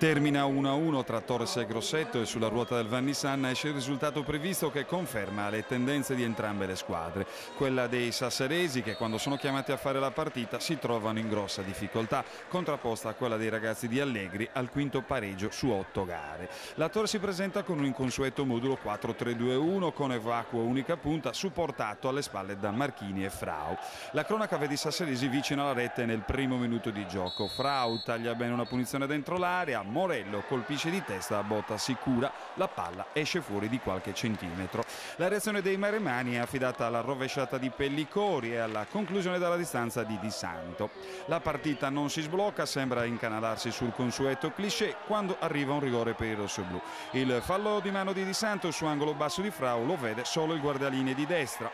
Termina 1-1 tra Torres e Grosseto e sulla ruota del Vannissan esce il risultato previsto che conferma le tendenze di entrambe le squadre. Quella dei sasseresi che quando sono chiamati a fare la partita si trovano in grossa difficoltà, contrapposta a quella dei ragazzi di Allegri al quinto pareggio su otto gare. La Torre si presenta con un inconsueto modulo 4-3-2-1 con evacuo unica punta supportato alle spalle da Marchini e Frau. La cronaca vede i sasseresi vicino alla rete nel primo minuto di gioco. Frau taglia bene una punizione dentro l'area, Morello colpisce di testa a botta sicura, la palla esce fuori di qualche centimetro. La reazione dei maremani è affidata alla rovesciata di Pellicori e alla conclusione dalla distanza di Di Santo. La partita non si sblocca, sembra incanalarsi sul consueto cliché quando arriva un rigore per i rossoblù. Il fallo di mano di Di Santo su angolo basso di Frau lo vede solo il guardalinee di destra.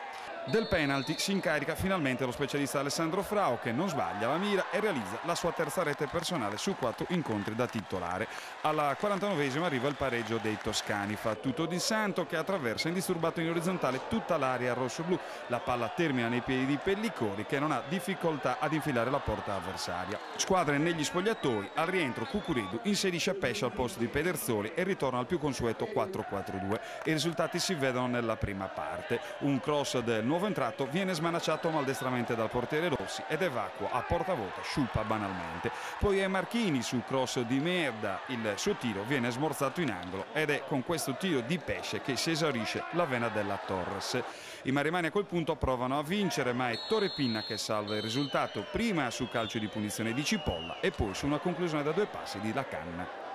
Del penalty si incarica finalmente lo specialista Alessandro Frau che non sbaglia la mira e realizza la sua terza rete personale su quattro incontri da titolare. Alla 49esima arriva il pareggio dei toscani, fa tutto di santo che attraversa indisturbato in orizzontale tutta l'area rosso-blu. La palla termina nei piedi di Pellicori che non ha difficoltà ad infilare la porta avversaria. Squadre negli spogliatoi, al rientro Cucuridu inserisce Pesce al posto di Pederzoli e ritorna al più consueto 4-4-2. I risultati si vedono nella prima parte. Un cross del nuovo nuovo entrato viene smanacciato maldestramente dal portiere Rossi ed evacua a porta vuota, sciupa banalmente. Poi è Marchini sul cross di Merda, il suo tiro viene smorzato in angolo ed è con questo tiro di pesce che si esaurisce la vena della Torres. I marimani a quel punto provano a vincere ma è Torre Pinna che salva il risultato prima su calcio di punizione di Cipolla e poi su una conclusione da due passi di La Canna.